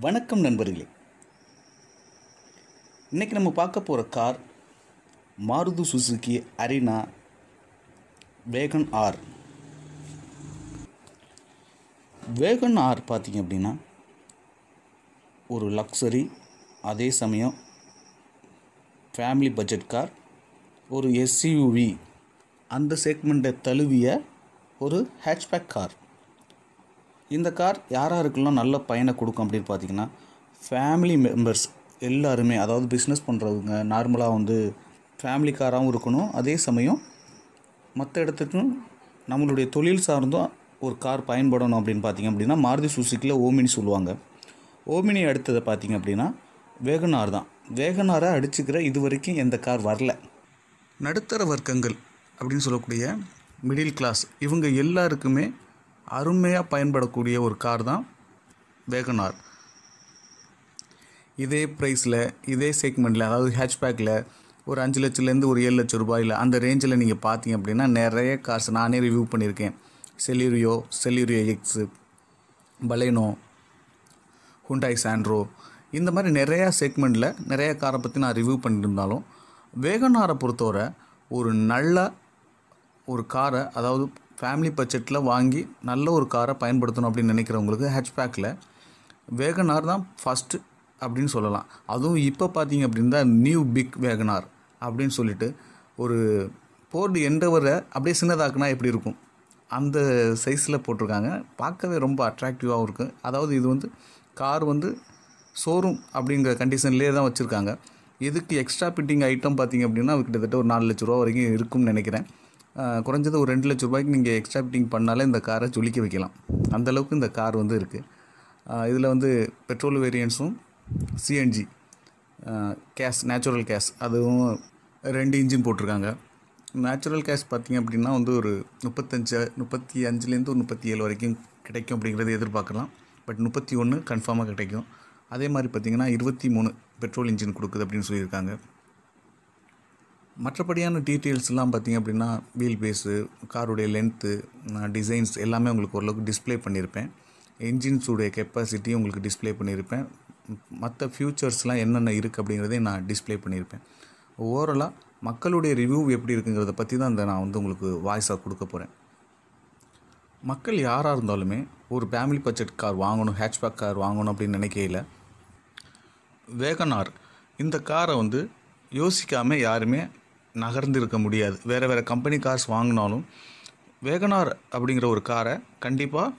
வணக்கம் நண்பர்களே. இன்றைக்கி நம்ம பார்க்க போகிற car Maruti Suzuki Arena Wagon R. Wagon R பார்த்தீங்க அப்படின்னா ஒரு லக்ஸரி அதே சமயம் ஃபேமிலி பட்ஜெட் கார் ஒரு எஸ்யூவி அந்த செக்மெண்ட்டை தழுவிய ஒரு ஹேட்ச்பேக் கார் இந்த கார் யார் யாருக்கெல்லாம் நல்ல பயனை கொடுக்கும் அப்படின்னு பார்த்தீங்கன்னா ஃபேமிலி மெம்பர்ஸ் எல்லாருமே அதாவது பிஸ்னஸ் பண்ணுறவங்க நார்மலாக வந்து ஃபேமிலி காராகவும் இருக்கணும். அதே சமயம் மற்ற இடத்துக்கும் நம்மளுடைய தொழில் சார்ந்தும் ஒரு கார் பயன்படணும் அப்படின்னு பார்த்தீங்க அப்படின்னா மாருதி சுசுக்கியில் ஓமினி சொல்லுவாங்க. ஓமினி அடுத்ததை பார்த்தீங்க அப்படின்னா வேகனார் தான். வேகனாரை அடிச்சுக்கிற இது வரைக்கும் எந்த கார் வரல. நடுத்தர வர்க்கங்கள் அப்படின்னு சொல்லக்கூடிய மிடில் கிளாஸ் இவங்க எல்லாருக்குமே அருமையாக பயன்படக்கூடிய ஒரு கார் தான் வேகனார். இதே ப்ரைஸில் இதே செக்மெண்ட்டில் அதாவது ஹேட்ச்பேக்கில் ஒரு அஞ்சு லட்சத்துலேருந்து ஒரு ஏழு லட்சம் ரூபாயில் அந்த ரேஞ்சில் நீங்கள் பார்த்தீங்க அப்படின்னா நிறைய கார்ஸ் நானே ரிவ்யூ பண்ணியிருக்கேன். Celerio Celerio X Baleno Hyundai Santro இந்த மாதிரி நிறையா செக்மெண்ட்டில் நிறைய காரை பற்றி நான் ரிவ்யூ பண்ணியிருந்தாலும் வேகனாரை பொறுத்தவரை ஒரு நல்ல ஒரு காரை அதாவது ஃபேமிலி பட்ஜெட்டில் வாங்கி நல்ல ஒரு காரை பயன்படுத்தணும் அப்படின்னு நினைக்கிறவங்களுக்கு ஹேட்ச்பேக்கில் வேகனார் தான் ஃபஸ்ட்டு அப்படின்னு சொல்லலாம். அதுவும் இப்போ பார்த்தீங்க அப்படின்னா நியூ பிக் வேகனார் அப்படின்னு சொல்லிட்டு ஒரு போர்டு எண்டவரை அப்படியே சின்னதாக்குனா எப்படி இருக்கும்? அந்த சைஸில் போட்டிருக்காங்க. பார்க்கவே ரொம்ப அட்ராக்டிவாகவும் இருக்குது அதாவது இது வந்து கார் வந்து ஷோரூம் அப்படிங்கிற கண்டிஷன்லேயே தான் வச்சுருக்காங்க. இதுக்கு எக்ஸ்ட்ரா ஃபிட்டிங் ஐட்டம் பார்த்தீங்க அப்படின்னா கிட்டத்தட்ட ஒரு நாலு லட்ச ரூபா வரைக்கும் இருக்கும்னு நினைக்கிறேன். குறைஞ்சது ஒரு ரெண்டு லட்ச ரூபாய்க்கு நீங்கள் எக்ஸ்ட்ரா ஃபிட்டிங் பண்ணாலே இந்த காரை ஜொலிக்க வைக்கலாம். அந்தளவுக்கு இந்த கார் வந்து இருக்குது இதில் வந்து பெட்ரோல் வேரியன்ஸும் சிஎன்ஜி கேஸ் நேச்சுரல் கேஸ் அதுவும் ரெண்டு இன்ஜின் போட்டிருக்காங்க. நேச்சுரல் கேஸ் பார்த்திங்க அப்படின்னா வந்து ஒரு முப்பத்தஞ்சு முப்பத்தி அஞ்சுலேருந்து ஒரு முப்பத்தி ஏழு வரைக்கும் கிடைக்கும் அப்படிங்கிறத எதிர்பார்க்கலாம். பட் முப்பத்தி ஒன்று கன்ஃபார்மாக கிடைக்கும். அதே மாதிரி பார்த்திங்கன்னா இருபத்தி மூணு பெட்ரோல் இன்ஜின் கொடுக்குது அப்படின்னு சொல்லியிருக்காங்க. மற்றபடியான டீட்டெயில்ஸ்லாம் பார்த்திங்க அப்படின்னா வீல் பேஸு காருடைய லென்த்து டிசைன்ஸ் எல்லாமே உங்களுக்கு ஓரளவுக்கு டிஸ்ப்ளே பண்ணியிருப்பேன். என்ஜின்ஸுடைய கெப்பாசிட்டி உங்களுக்கு டிஸ்ப்ளே பண்ணியிருப்பேன். மற்ற ஃபியூச்சர்ஸ்லாம் என்னென்ன இருக்குது அப்படிங்கிறதையும் நான் டிஸ்ப்ளே பண்ணியிருப்பேன். ஓவராலாக மக்களுடைய ரிவ்யூ எப்படி இருக்குங்கிறத பற்றி தான் இந்த நான் வந்து உங்களுக்கு வாய்ஸாக கொடுக்க போகிறேன் மக்கள் யாராக இருந்தாலுமே ஒரு ஃபேமிலி பட்ஜெட் கார் வாங்கணும் ஹேட்ச்பேக் கார் வாங்கணும் அப்படின்னு நினைக்கையில் வேகனார் இந்த காரை வந்து யோசிக்காமல் யாருமே நகர்ந்து இருக்க முடியாது. வேறு வேறு கம்பெனி கார்ஸ் வாங்கினாலும் வேகனார் அப்படிங்கிற ஒரு காரை கண்டிப்பாக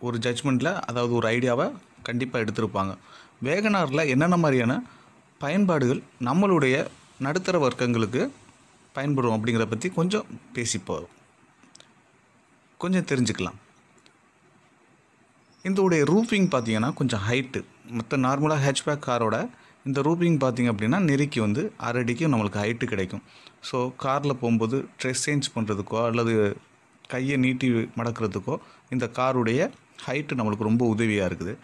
ஒரு ஜட்ஜ்மெண்ட்டில் அதாவது ஒரு ஐடியாவை கண்டிப்பாக எடுத்திருப்பாங்க. வேகனாரில் என்னென்ன மாதிரியான பயன்பாடுகள் நம்மளுடைய நடுத்தர வர்க்கங்களுக்கு பயன்படும் அப்படிங்கிறத பற்றி கொஞ்சம் பேசிப்போம் கொஞ்சம் தெரிஞ்சுக்கலாம். இதோடைய ரூஃபிங் பார்த்தீங்கன்னா கொஞ்சம் ஹைட்டு மற்ற நார்மலாக ஹேட்ச்பேக் காரோட இந்த ரூபிங் பார்த்தீங்க அப்படின்னா நெருக்கி வந்து அரடிக்கும் நம்மளுக்கு ஹைட்டு கிடைக்கும். ஸோ காரில் போகும்போது ட்ரெஸ் சேஞ்ச் பண்ணுறதுக்கோ அல்லது கையை நீட்டி மடக்கிறதுக்கோ இந்த காருடைய ஹைட்டு நம்மளுக்கு ரொம்ப உதவியாக இருக்குது.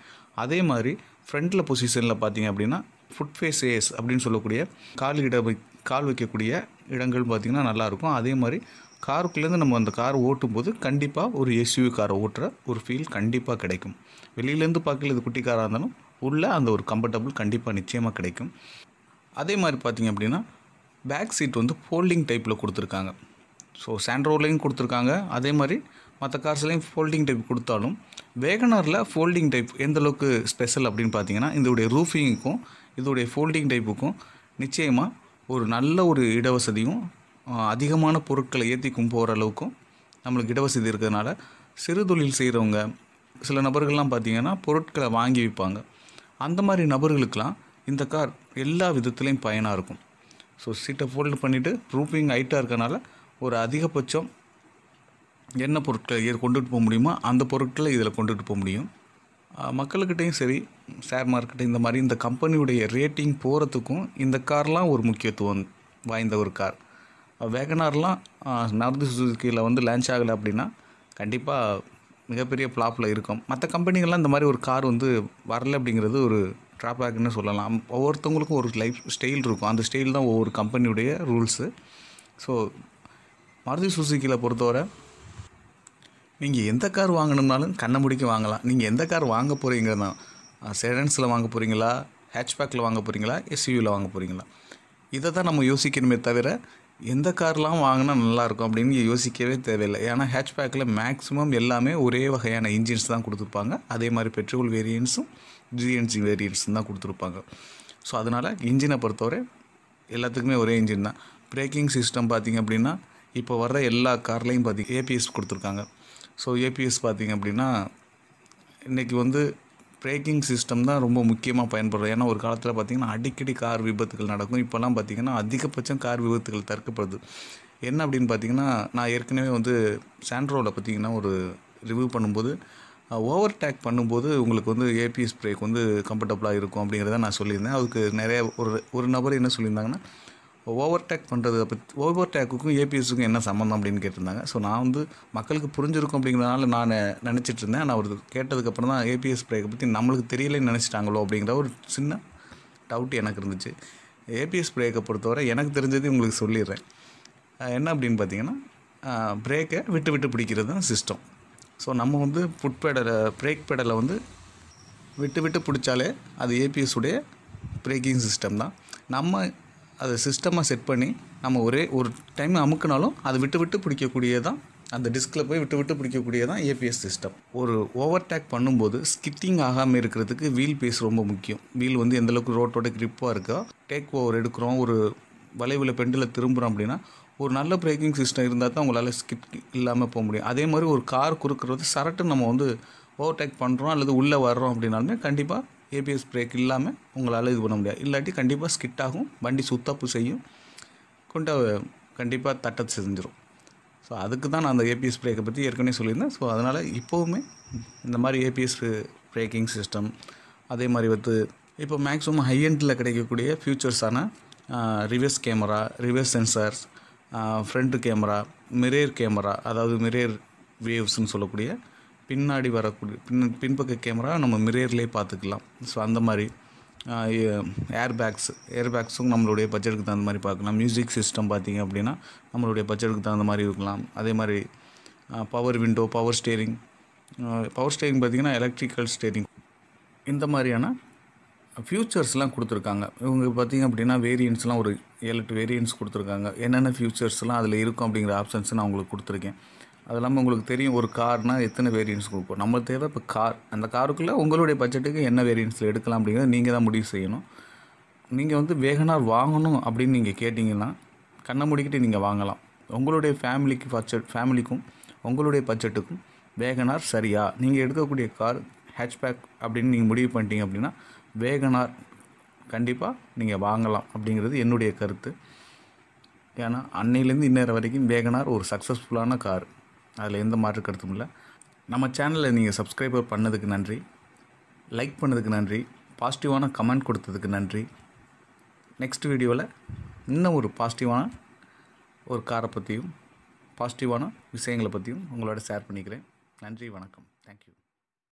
அதே மாதிரி ஃப்ரண்டில் பொசிஷனில் பார்த்தீங்க அப்படின்னா ஃபுட் ஃபேஸ் ஏஸ் அப்படின்னு சொல்லக்கூடிய கால் இட வை கால் வைக்கக்கூடிய இடங்கள் பார்த்திங்கன்னா நல்லாயிருக்கும் அதே மாதிரி காருக்குள்ளேருந்து நம்ம அந்த கார் ஓட்டும் போது கண்டிப்பாக ஒரு எஸ்யூவி காரை ஓட்டுற ஒரு ஃபீல் கண்டிப்பாக கிடைக்கும். வெளியிலேருந்து பார்க்கல இது குட்டி காராக இருந்தாலும் உள்ளே அந்த ஒரு கம்ஃபர்டபுள் கண்டிப்பாக நிச்சயமாக கிடைக்கும். அதே மாதிரி பார்த்திங்க அப்படின்னா பேக் சீட் வந்து ஃபோல்டிங் டைப்பில் கொடுத்துருக்காங்க. ஸோ சாண்ட்ரோலையும் கொடுத்துருக்காங்க. அதே மாதிரி மற்ற கார்ஸ்லேயும் ஃபோல்டிங் டைப் கொடுத்தாலும் வேகனரில் ஃபோல்டிங் டைப் எந்த அளவுக்கு ஸ்பெஷல் அப்படின்னு பார்த்தீங்கன்னா இதோடைய ரூஃபிங்க்கும் இதோடைய ஃபோல்டிங் டைப்புக்கும் நிச்சயமாக ஒரு நல்ல ஒரு இடவசதியும் அதிகமான பொருட்களை ஏற்றி போகிற அளவுக்கும் நம்மளுக்கு இடவசதி இருக்கிறதுனால சிறு தொழில் செய்கிறவங்க சில நபர்கள்லாம் பார்த்திங்கன்னா பொருட்களை வாங்கி விற்பாங்க. அந்த மாதிரி நபர்களுக்கெலாம் இந்த கார் எல்லா விதத்துலேயும் பயனாக இருக்கும். ஸோ சீட்டை ஃபோல்டு பண்ணிவிட்டு ரூஃபிங் ஹைட்டாக இருக்கனால ஒரு அதிகபட்சம் என்ன பொருட்களை கொண்டுட்டு போக முடியுமோ அந்த பொருட்களை இதில் கொண்டுட்டு போக முடியும். மக்கள்கிட்டையும் சரி ஷேர் மார்க்கெட்டு இந்த மாதிரி இந்த கம்பெனியுடைய ரேட்டிங் போகிறதுக்கும் இந்த கார்லாம் ஒரு முக்கியத்துவம் வாய்ந்த ஒரு கார். வேகனார்லாம் மாருதி சுசுக்கியில் வந்து லான்ச் ஆகலை அப்படின்னா கண்டிப்பாக மிகப்பெரிய ஃப்ளாப்பில் இருக்கும். மற்ற கம்பெனிகள்லாம் இந்த மாதிரி ஒரு கார் வந்து வரல அப்படிங்கிறது ஒரு ட்ராபேக்னு சொல்லலாம். ஒவ்வொருத்தவங்களுக்கும் ஒரு லைஃப் ஸ்டைல் இருக்கும். அந்த ஸ்டைல் தான் ஒவ்வொரு கம்பெனியுடைய ரூல்ஸு ஸோ மாருதி சுசுக்கியில் பொறுத்தவரை நீங்கள் எந்த கார் வாங்கணும்னாலும் கண்ணை முடிக்க வாங்கலாம். நீங்கள் எந்த கார் வாங்க போகிறீங்க தான் செடன்ஸில் வாங்க போகிறீங்களா ஹேட்ச்பேக்கில் வாங்க போகிறீங்களா எஸ்யூவில் வாங்க போகிறீங்களா இதை தான் நம்ம யோசிக்கணுமே தவிர எந்த கார்லாம் வாங்கினா நல்லாயிருக்கும் அப்படின்னு யோசிக்கவே தேவையில்லை. ஏன்னா ஹேட்ச்பேக்கில் மேக்ஸிமம் எல்லாமே ஒரே வகையான இன்ஜின்ஸ் தான் கொடுத்துருப்பாங்க. அதே மாதிரி பெட்ரோல் வேரியன்ஸும் ஜிஎன்சி வேரியன்ஸும் தான் கொடுத்துருப்பாங்க. ஸோ அதனால் இன்ஜினை பொறுத்தவரை எல்லாத்துக்குமே ஒரே இன்ஜின் தான். பிரேக்கிங் சிஸ்டம் பார்த்திங்க அப்படின்னா இப்போ வர்ற எல்லா கார்லேயும் பார்த்திங்க ஏபிஎஸ் கொடுத்துருக்காங்க. ஸோ ஏபிஎஸ் பார்த்திங்க அப்படின்னா இன்றைக்கி வந்து பிரேக்கிங் சிஸ்டம் தான் ரொம்ப முக்கியமாக பயன்படுறது ஏன்னா ஒரு காலத்தில் பார்த்திங்கன்னா அடிக்கடி கார் விபத்துகள் நடக்கும். இப்போல்லாம் பார்த்திங்கன்னா அதிகபட்சம் கார் விபத்துகள் தடுக்கப்படுது. என்ன அப்படின்னு பார்த்தீங்கன்னா நான் ஏற்கனவே வந்து சாண்ட்ரோவில் பார்த்திங்கன்னா ஒரு ரிவ்யூ பண்ணும்போது ஓவர் டேக் பண்ணும்போது உங்களுக்கு வந்து ஏபிஎஸ் பிரேக் வந்து கம்ஃபர்டபுளாக இருக்கும் அப்படிங்கிறத நான் சொல்லியிருந்தேன். அதுக்கு நிறைய ஒரு ஒரு நபர் என்ன சொல்லியிருந்தாங்கன்னா ஓவர் டேக் பண்ணுறது பற்றி ஓவர் டேக்குக்கும் ஏபிஎஸ்க்கும் என்ன சம்மந்தம் அப்படின்னு கேட்டிருந்தாங்க. ஸோ நான் வந்து மக்களுக்கு புரிஞ்சிருக்கும் அப்படிங்கிறதுனால நான் நினச்சிட்டு இருந்தேன். நான் அவர் கேட்டதுக்கப்புறம் தான் ஏபிஎஸ் பிரேக்கை பற்றி நம்மளுக்கு தெரியலன்னு நினச்சிட்டாங்களோ அப்படிங்கிற ஒரு சின்ன டவுட் எனக்கு இருந்துச்சு. ஏபிஎஸ் பிரேக்கை பொறுத்தவரை எனக்கு தெரிஞ்சது உங்களுக்கு சொல்லிடுறேன். என்ன அப்படின்னு பார்த்தீங்கன்னா பிரேக்கை விட்டு விட்டு பிடிக்கிறது தான் சிஸ்டம் ஸோ நம்ம வந்து ஃபுட் பேடலை பிரேக் பேடலை வந்து விட்டு விட்டு பிடிச்சாலே அது ஏபிஎஸ் உடைய பிரேக்கிங் சிஸ்டம் தான். நம்ம அதை சிஸ்டமாக செட் பண்ணி நம்ம ஒரே ஒரு டைம் அமுக்கினாலும் அதை விட்டு விட்டு பிடிக்கக்கூடியதான் அந்த டிஸ்கில் போய் விட்டு விட்டு பிடிக்கக்கூடியதான் ஏபிஎஸ் சிஸ்டம் ஒரு ஓவர் டேக் பண்ணும்போது ஸ்கிட்டிங் ஆகாமல் இருக்கிறதுக்கு வீல் பேஸ் ரொம்ப முக்கியம். வீல் வந்து எந்தளவுக்கு ரோட்டோட கிரிப்பாக இருக்கோ டேக் ஓவர் எடுக்கிறோம் ஒரு வளைவில் பெண்டில் திரும்புகிறோம் அப்படின்னா ஒரு நல்ல பிரேக்கிங் சிஸ்டம் இருந்தால் தான் உங்களால் ஸ்கிட் இல்லாமல் போக முடியும். அதே மாதிரி ஒரு கார் குறுக்கிறது சரட்டு நம்ம வந்து ஓவர்டேக் பண்ணுறோம் அல்லது உள்ளே வர்றோம் அப்படின்னாலுமே கண்டிப்பாக ஏபிஎஸ் பிரேக் இல்லாமல் உங்களால் இது பண்ண முடியாது. இல்லாட்டி கண்டிப்பாக ஸ்கிட் ஆகும். வண்டி சுத்தப்பு செய்யும். கொண்ட கண்டிப்பாக தட்டத்து செஞ்சிடும் ஸோ அதுக்கு தான் நான் அந்த ஏபிஎஸ் பிரேக்கை பற்றி ஏற்கனவே சொல்லியிருந்தேன். ஸோ அதனால் இப்போவுமே இந்த மாதிரி ஏபிஎஸ் பிரேக்கிங் சிஸ்டம் அதே மாதிரி வந்து இப்போ மேக்ஸிமம் ஹை எண்டில் கிடைக்கக்கூடிய ஃபியூச்சர்ஸான reverse camera reverse sensors front camera mirror camera அதாவது மிரேர் வேவ்ஸ்னு சொல்லக்கூடிய பின்னாடி வரக்கூடிய பின் பின்பக்க கேமரா நம்ம மிரியர்லேயே பார்த்துக்கலாம். ஸோ அந்த மாதிரி ஏர் பேக்ஸ் ஏர் பேக்ஸும் நம்மளுடைய பட்ஜெட்டுக்கு தகுந்த மாதிரி பார்க்கலாம். மியூசிக் சிஸ்டம் பார்த்திங்க அப்படின்னா நம்மளுடைய பட்ஜெட்டுக்கு தகுந்த மாதிரி இருக்கலாம். அதே மாதிரி power window power steering power steering பார்த்திங்கன்னா எலக்ட்ரிக்கல் ஸ்டேரிங் இந்த மாதிரியான ஃபியூச்சர்ஸ்லாம் கொடுத்துருக்காங்க. இவங்க பார்த்திங்க அப்படின்னா வேரியன்ஸ்லாம் ஒரு ஏழு எட்டு வேரியன்ஸ் கொடுத்துருக்காங்க. என்னென்ன ஃபியூச்சர்ஸ்லாம் அதில் இருக்கும் அப்படிங்கிற ஆப்ஷன்ஸ் நான் உங்களுக்கு கொடுத்துருக்கேன். அது இல்லாமல் உங்களுக்கு தெரியும் ஒரு கார்னால் எத்தனை வேரியன்ஸ் கொடுப்போம் நம்ம தேவை இப்போ கார் அந்த காருக்குள்ளே உங்களுடைய பட்ஜெட்டுக்கு என்ன வேரியன்ஸில் எடுக்கலாம் அப்படிங்கிறத நீங்கள் தான் முடிவு செய்யணும். நீங்கள் வந்து வேகனார் வாங்கணும் அப்படின்னு நீங்கள் கேட்டிங்கன்னா கண்ணை முடிக்கிட்டு நீங்கள் வாங்கலாம். உங்களுடைய ஃபேமிலிக்கு பட்ஜெட் ஃபேமிலிக்கும் உங்களுடைய பட்ஜெட்டுக்கும் வேகனார் சரியா? நீங்கள் எடுக்கக்கூடிய கார் ஹேட்ச்பேக் அப்படின்னு நீங்கள் முடிவு பண்ணிட்டீங்க அப்படின்னா வேகனார் கண்டிப்பாக நீங்கள் வாங்கலாம் அப்படிங்கிறது என்னுடைய கருத்து. ஏன்னா அன்னையிலேருந்து இன்னேற வரைக்கும் வேகனார் ஒரு சக்ஸஸ்ஃபுல்லான கார். அதில் எந்த மாற்று கருத்தும் இல்லை. நம்ம சேனலை நீங்கள் சப்ஸ்கிரைபர் பண்ணதுக்கு நன்றி. லைக் பண்ணதுக்கு நன்றி. பாசிட்டிவான கமெண்ட் கொடுத்ததுக்கு நன்றி. நெக்ஸ்ட் வீடியோவில் இன்னும் ஒரு பாசிட்டிவான ஒரு காரை பற்றியும் பாசிட்டிவான விஷயங்களை பற்றியும் உங்களோட ஷேர் பண்ணிக்கிறேன். நன்றி வணக்கம். தேங்க்யூ